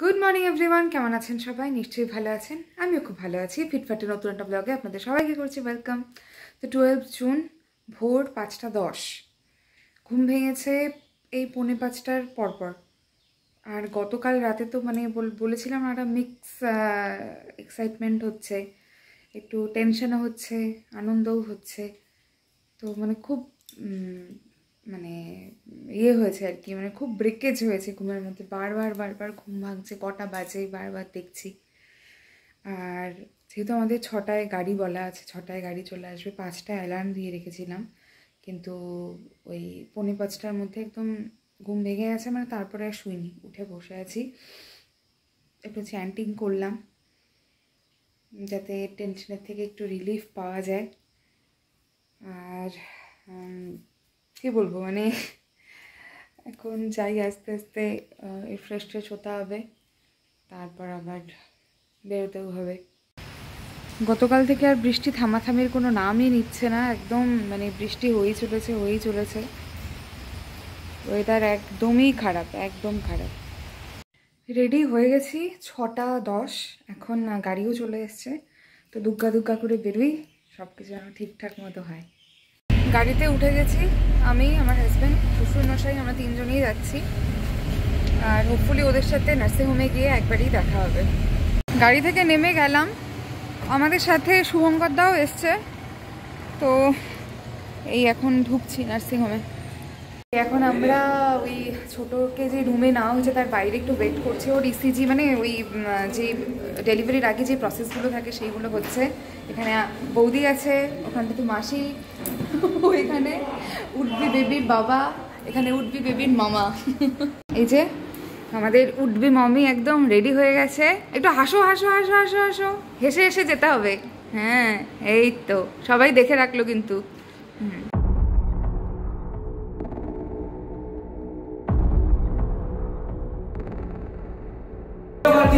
Good morning everyone কেমন আছেন সবাই? নিশ্চয়ই ভালো আছেন। আমিও খুব ভালো আছি। ফিটফাটে নতুন একটা ব্লগে আপনাদের সবাইকে করছি ওয়েলকাম তো টুয়েলভ জুন ভোর পাঁচটা দশ। ঘুম ভেঙেছে এই পৌনে পাঁচটার পরপর। আর গতকাল রাতে তো মানে বল- বলেছিলাম একটা মিক্স এক্সাইটমেন্ট হচ্ছে। একটু টেনশনও হচ্ছে, আনন্দও হচ্ছে। তো মানে খুব মানে ইয়ে হয়েছে আর কি মানে খুব ব্রেকেজ হয়েছে ঘুমের মধ্যে। বারবার বারবার ঘুম ভাঙছে, কটা বাজে, বারবার দেখছি। আর যেহেতু আমাদের ছটায় গাড়ি বলা আছে, ছটায় গাড়ি চলে আসবে, পাঁচটায় অ্যালার্ম দিয়ে রেখেছিলাম। কিন্তু ওই পৌনে পাঁচটার মধ্যে একদম ঘুম ভেঙে গেছে মানে তারপরে আর শুইনি। উঠে বসে আছি। একটু চ্যান্টিং করলাম, যাতে টেনশনের থেকে একটু রিলিফ পাওয়া যায়। আর কী বলব মানে এখন যাই আস্তে আস্তে ফ্রেশ ট্রেশ হতে হবে, তারপর আবার বেরোতেও হবে। গতকাল থেকে আর বৃষ্টি থামাথামির কোনো নামই নিচ্ছে না, একদম মানে বৃষ্টি হয়েই চলেছে হয়েই চলেছে। ওয়েদার একদমই খারাপ, একদম খারাপ। রেডি হয়ে গেছি, ছটা দশ, এখন গাড়িও চলে এসছে, তো দুগ্গা দুগ্গা করে বেরোই সব কিছু যেন ঠিকঠাক মতো হয়। গাড়িতে উঠে গেছি আমি, আমার হাজব্যান্ড শ্বশুর মশাই, আমরা তিনজনেই যাচ্ছি। আর হোপফুলি ওদের সাথে নার্সিংহোমে গিয়ে একবারই দেখা হবে। গাড়ি থেকে নেমে গেলাম। আমাদের সাথে শুভঙ্কর দাও এসছে। তো এই এখন ঢুকছি নার্সিংহোমে এখন আমরা ওই ছোটোকে যে রুমে নেওয়া হয়েছে, তার বাইরে একটু ওয়েট করছি। ওর ইসিজি মানে ওই যে ডেলিভারির আগে যে প্রসেসগুলো থাকে, সেইগুলো হচ্ছে। এখানে বৌদি আছে, ওখান থেকে মাসি এখানে উঠবি বেবির বাবা, এখানে উঠবি বেবির মামা। এই যে আমাদের উঠবি মমি একদম রেডি হয়ে গেছে। একটু হাসো হাসো হাসো হাসো হাসো। হেসে হেসে যেতে হবে। হ্যাঁ এই তো। সবাই দেখে রাখল কিন্তু। হুম।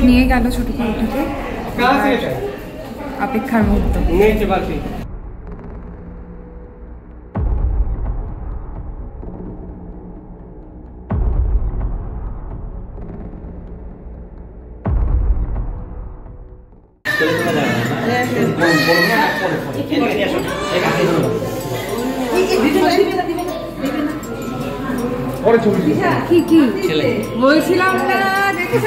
নিয়ে গেল ছোট কলটাকে অপেক্ষার মুহূর্ত। কি কি? বলছিলাম না দেখেছ?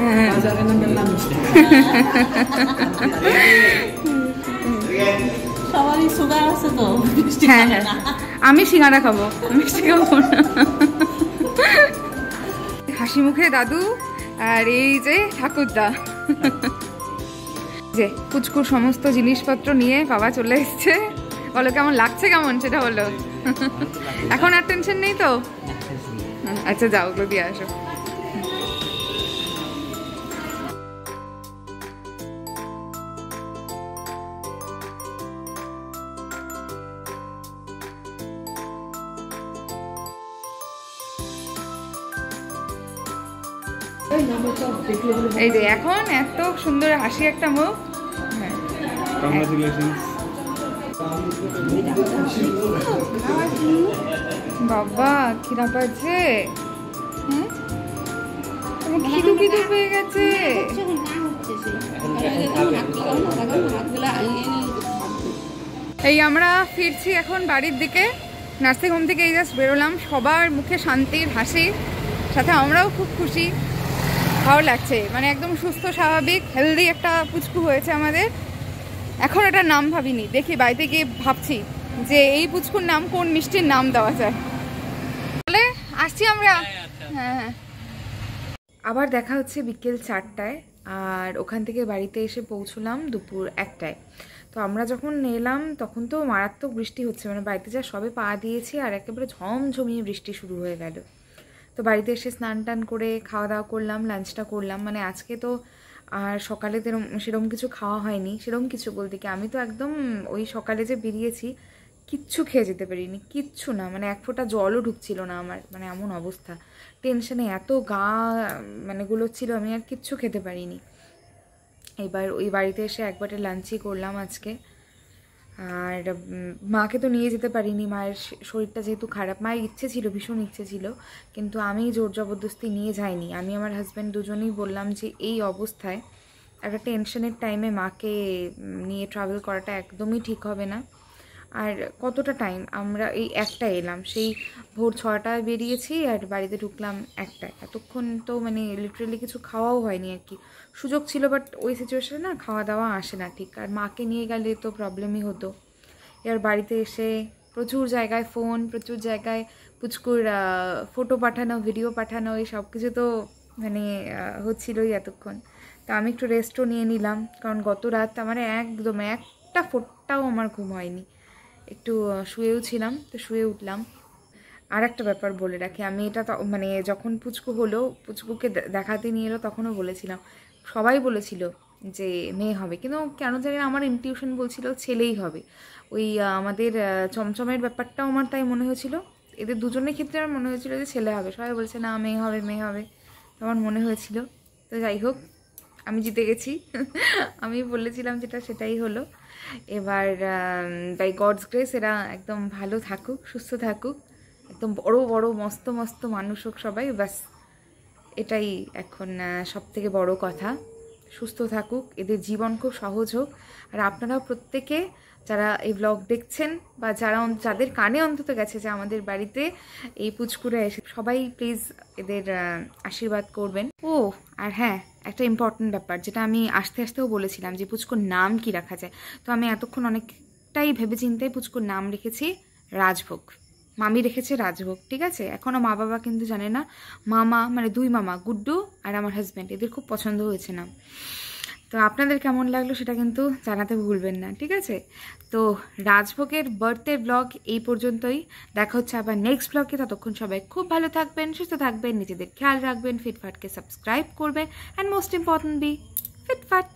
হ্যাঁ। হ্যাঁ। আমি সিঙ্গারা খাব। মিষ্টি খাব হাসি মুখে দাদু আর এই যে ঠাকুরদা। যে কুচকুর সমস্ত জিনিসপত্র নিয়ে বাবা চলে এসছে। বলো, কেমন লাগছে কেমন? সেটা বলো। এখন আর টেনশন নেই তো? আচ্ছা যাও দিয়ে আসো। এই যে এখন এত সুন্দর হাসি একটা মুখ। হ্যাঁ। বাবা খিদা পাচ্ছে। খিদু খিদু পেয়ে গেছে। এই আমরা ফিরছি এখন বাড়ির দিকে। নার্সিং হোম থেকে এই জাস্ট বেরোলাম। সবার মুখে শান্তির হাসি সাথে আমরাও খুব খুশি। ভালো লাগছে। মানে একদম সুস্থ স্বাভাবিক হেলদি একটা পুচকু হয়েছে আমাদের। এখন এটার নাম ভাবিনি। দেখি বাড়িতে গিয়ে ভাবছি যে এই পুচকুর নাম কোন মিষ্টির নাম দেওয়া যায়। তাহলে আসছি আমরা। হ্যাঁ হ্যাঁ। আবার দেখা হচ্ছে বিকেল চারটায় আর ওখান থেকে বাড়িতে এসে পৌঁছলাম দুপুর একটায়। তো আমরা যখন এলাম তখন তো মারাত্মক বৃষ্টি হচ্ছে। মানে বাড়িতে যা সবে পা দিয়েছি আর একেবারে ঝমঝমিয়ে বৃষ্টি শুরু হয়ে গেল। তো বাড়িতে এসে স্নান টান করে খাওয়া দাওয়া করলাম লাঞ্চটা করলাম। মানে আজকে তো আর সকালে তেরম সেরকম কিছু খাওয়া হয়নি সেরকম কিছু বলতে কি, আমি তো একদম ওই সকালে যে বেরিয়েছি, কিচ্ছু খেয়ে যেতে পারিনি, কিচ্ছু না। মানে এক ফোঁটা জলও ঢুকছিল না আমার মানে এমন অবস্থা। টেনশনে এত গা মানে গুলোচ্ছিল, আমি আর কিচ্ছু খেতে পারিনি। এবার ওই বাড়িতে এসে একবারে লাঞ্চই করলাম আজকে। আর মাকে তো নিয়ে যেতে পারিনি, মায়ের শরীরটা যেহেতু খারাপ, মায়ের ইচ্ছে ছিল, ভীষণ ইচ্ছে ছিল, কিন্তু আমি জোর জবরদস্তি নিয়ে যাইনি। আমি আমার হাজব্যান্ড দুজনেই বললাম যে, এই অবস্থায় একটা টেনশনের টাইমে মাকে নিয়ে ট্রাভেল করাটা একদমই ঠিক হবে না। আর কতটা টাইম আমরা এই একটা এলাম। সেই ভোর ছটায় বেরিয়েছি আর বাড়িতে ঢুকলাম একটায়। এতক্ষণ তো মানে লিটারেলি কিছু খাওয়াও হয়নি আর কি। সুযোগ ছিল বাট ওই সিচুয়েশানে না খাওয়া দাওয়া আসে না ঠিক। আর মাকে নিয়ে গেলে তো প্রবলেমই হতো। এবার বাড়িতে এসে প্রচুর জায়গায় ফোন প্রচুর জায়গায় পুচকুর ফটো পাঠানো ভিডিও পাঠানো, এই সব কিছু তো মানে হচ্ছিলই এতক্ষণ। তা আমি একটু রেস্টও নিয়ে নিলাম। কারণ গত রাত আমার একদম একটা ফোটটাও আমার ঘুম হয়নি। একটু শুয়েও ছিলাম, তো শুয়ে উঠলাম। আর একটা ব্যাপার বলে রাখি, আমি এটা মানে যখন পুচকু হলো, পুচকুকে দেখাতে নিয়ে এলো, তখনও বলেছিলাম। সবাই বলেছিল যে মেয়ে হবে, কিন্তু কেন জানি আমার ইনটিউশন বলছিল ছেলেই হবে। ওই আমাদের চমচমের ব্যাপারটাও আমার তাই মনে হয়েছিল। এদের দুজনের ক্ষেত্রে আমার মনে হয়েছিল যে ছেলে হবে। সবাই বলছে, না, মেয়ে হবে মেয়ে হবে। তো আমার মনে হয়েছিল। তো যাই হোক আমি জিতে গেছি। আমি বলেছিলাম যেটা সেটাই হলো। এবার বাই গডস গ্রেস এরা একদম ভালো থাকুক, সুস্থ থাকুক। একদম বড় বড়, মস্ত মস্ত মানুষ হোক সবাই, ব্যাস। এটাই এখন সব থেকে বড় কথা। সুস্থ থাকুক, এদের জীবন খুব সহজ হোক। আর আপনারাও প্রত্যেকে যারা এই ব্লগ দেখছেন বা যারা যাদের কানে অন্তত গেছে যে আমাদের বাড়িতে এই পুচকুরা এসে সবাই প্লিজ এদের আশীর্বাদ করবেন। ও, আর হ্যাঁ একটা ইম্পর্টেন্ট ব্যাপার যেটা আমি আস্তে আস্তেও বলেছিলাম যে পুচকুর নাম কি রাখা যায়। তো আমি এতক্ষণ অনেকটাই ভেবে ভেবেচিন্তে পুচকুর নাম রেখেছি রাজভোগ। মামি রেখেছে রাজভোগ, ঠিক আছে? এখনও মা বাবা কিন্তু জানে না। মামা মানে দুই মামা, গুড্ডু আর আমার হাজব্যান্ড এদের খুব পছন্দ হয়েছে না তো আপনাদের কেমন লাগল সেটা কিন্তু জানাতে ভুলবেন না, ঠিক আছে? তো রাজভোগের বার্থডে ব্লগ এই পর্যন্তই। দেখা হচ্ছে আবার নেক্সট ব্লগে ততক্ষণ সবাই খুব ভালো থাকবেন, সুস্থ থাকবেন, নিজেদের খেয়াল রাখবেন, ফিটফাটকে সাবস্ক্রাইব করবেন and most important be Fitfat.